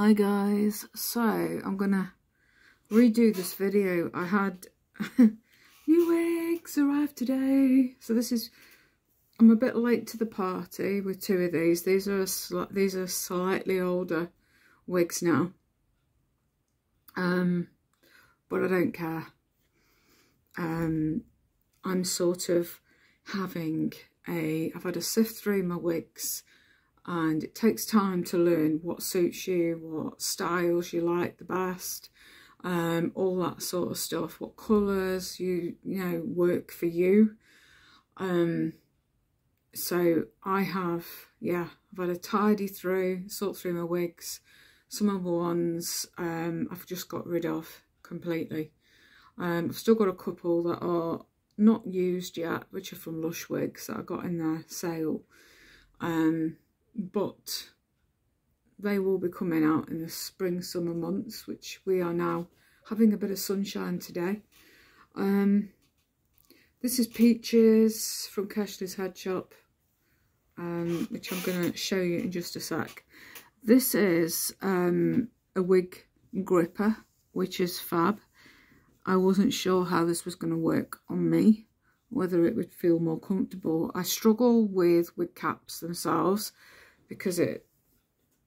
Hi guys, so I'm gonna redo this video. I had new wigs arrived today. So this is, I'm a bit late to the party with two of these. These are these are slightly older wigs now. Um, but I don't care. Um, I'm sort of having a, I've had a sift through my wigs and it takes time to learn what suits you, what styles you like the best, um, all that sort of stuff, what colours you, you know, work for you. Um, so I have, yeah, I've had a tidy through, sort through my wigs. Some of the ones um, I've just got rid of completely. Um, I've still got a couple that are not used yet, which are from Lush Wigs that I got in their sale. Um, but they will be coming out in the spring summer months which we are now having a bit of sunshine today. Um, this is peaches from Keshley's head shop um, which i'm going to show you in just a sec. This is um, a wig gripper which is fab. I wasn't sure how this was going to work on me whether it would feel more comfortable. I struggle with wig caps themselves because it,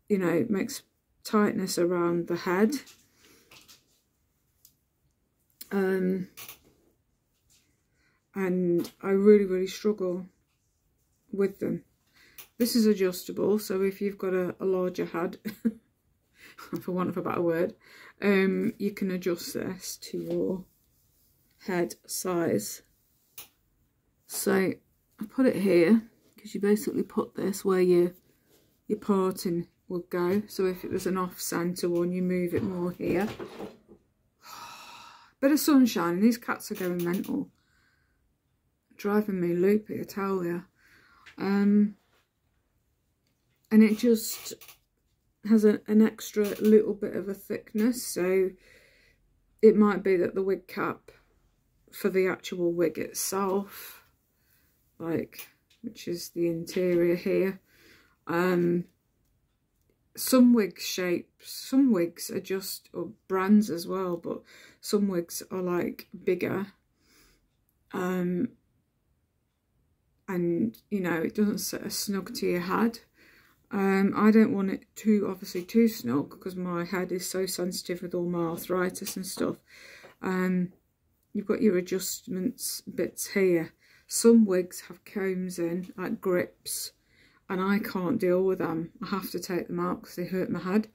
you know, makes tightness around the head. Um, and I really, really struggle with them. This is adjustable, so if you've got a, a larger head, for want of a better word, um, you can adjust this to your head size. So I put it here because you basically put this where you your parting would go. So if it was an off-centre one, you move it more here. Bit of sunshine, these cats are going mental. Driving me loopy, I tell you. Um, and it just has a, an extra little bit of a thickness. So it might be that the wig cap for the actual wig itself, like, which is the interior here, um, some wig shapes, some wigs are just, or brands as well, but some wigs are like bigger. Um, and, you know, it doesn't sit as snug to your head. Um, I don't want it too, obviously, too snug because my head is so sensitive with all my arthritis and stuff. Um, you've got your adjustments bits here. Some wigs have combs in, like grips and I can't deal with them. I have to take them out because they hurt my head.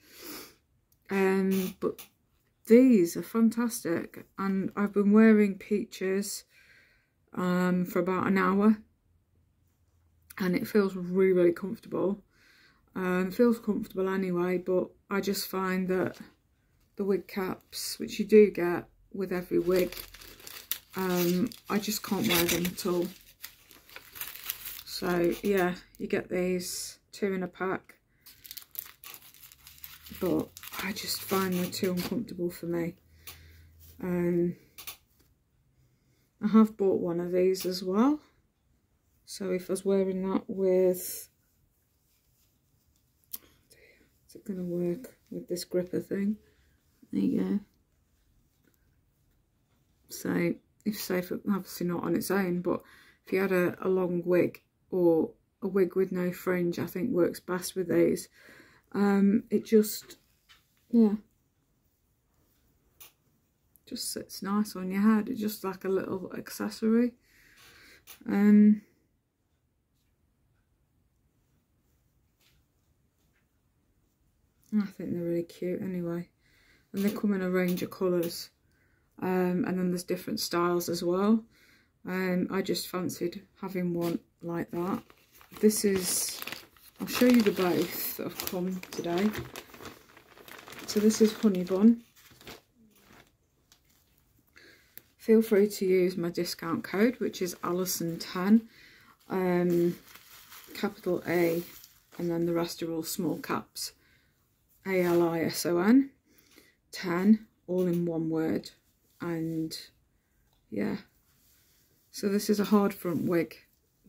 Um, but these are fantastic and I've been wearing peaches um, for about an hour and it feels really really comfortable um, feels comfortable anyway but I just find that the wig caps which you do get with every wig um, I just can't wear them at all so yeah, you get these two in a pack. But I just find them too uncomfortable for me. Um, I have bought one of these as well. So if I was wearing that with... Is it going to work with this gripper thing? There you go. So, if safe, obviously not on its own, but if you had a, a long wig or a wig with no fringe I think works best with these. Um, it just, yeah, just sits nice on your head. It's just like a little accessory. Um, I think they're really cute anyway. And they come in a range of colours. Um, and then there's different styles as well. Um, I just fancied having one like that. This is, I'll show you the both that have come today. So this is Honey Bun. Feel free to use my discount code, which is Alison10, um, capital A, and then the rest are all small caps. A-L-I-S-O-N, 10, all in one word. And yeah, so this is a hard front wig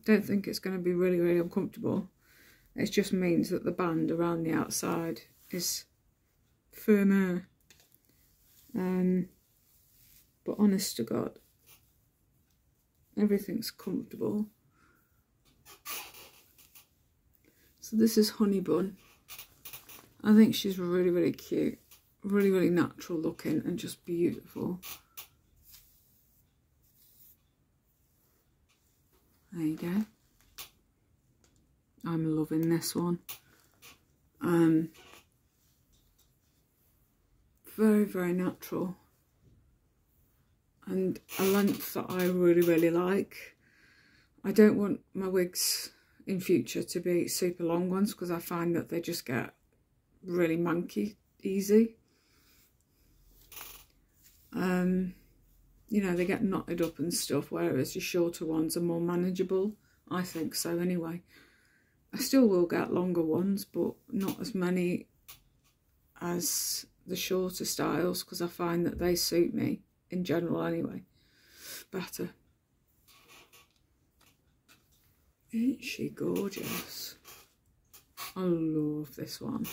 don't think it's going to be really, really uncomfortable. It just means that the band around the outside is firmer. Um, but honest to God, everything's comfortable. So this is Honey Bun. I think she's really, really cute. Really, really natural looking and just beautiful. There you go. I'm loving this one. Um, very, very natural. And a length that I really, really like. I don't want my wigs in future to be super long ones because I find that they just get really manky easy. Um, you know, they get knotted up and stuff, whereas your shorter ones are more manageable. I think so anyway. I still will get longer ones, but not as many as the shorter styles because I find that they suit me in general anyway better. Isn't she gorgeous? I love this one.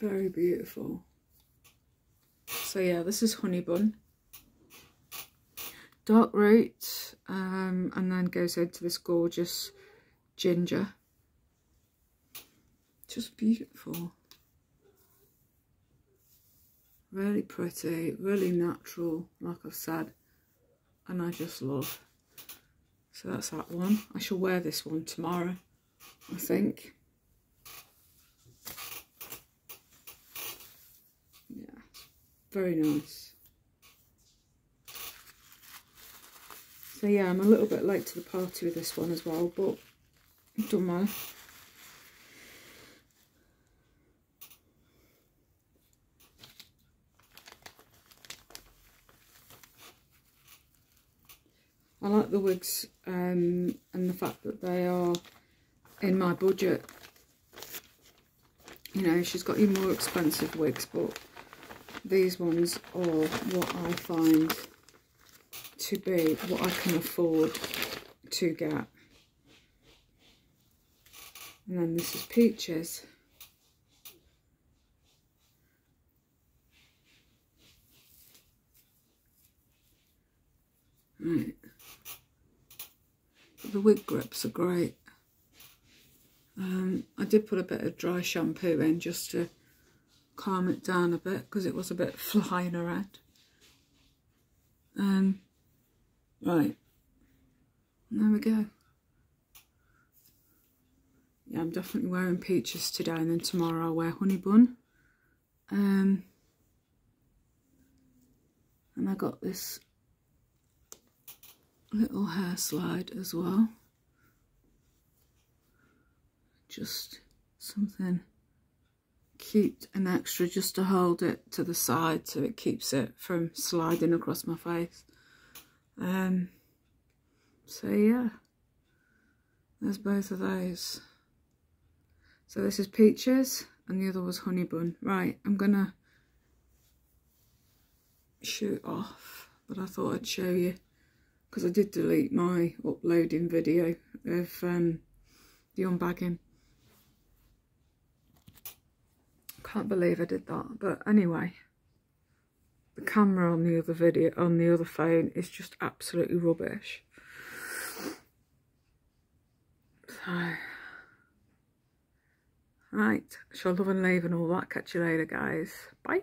Very beautiful. So yeah, this is Honey Bun. Dark root, um, and then goes into this gorgeous ginger. Just beautiful. Really pretty, really natural, like I've said and I just love. So that's that one. I shall wear this one tomorrow, I think. Yeah, very nice. So yeah, I'm a little bit late to the party with this one as well, but don't matter. I like the wigs um, and the fact that they are in my budget. You know, she's got you more expensive wigs, but these ones are what I find to be what I can afford to get. And then this is Peaches. Right the wig grips are great. Um, I did put a bit of dry shampoo in just to calm it down a bit because it was a bit flying around. Um, right, there we go. Yeah, I'm definitely wearing peaches today and then tomorrow I'll wear honey bun. Um, and I got this little hair slide as well. Just something cute and extra just to hold it to the side so it keeps it from sliding across my face. Um, so yeah, there's both of those. So this is peaches and the other was honey bun. Right, I'm gonna shoot off, but I thought I'd show you because I did delete my uploading video of um, the unbagging. Can't believe I did that, but anyway, the camera on the other video on the other phone is just absolutely rubbish. So, right, shall love and leave and all that. Catch you later, guys. Bye.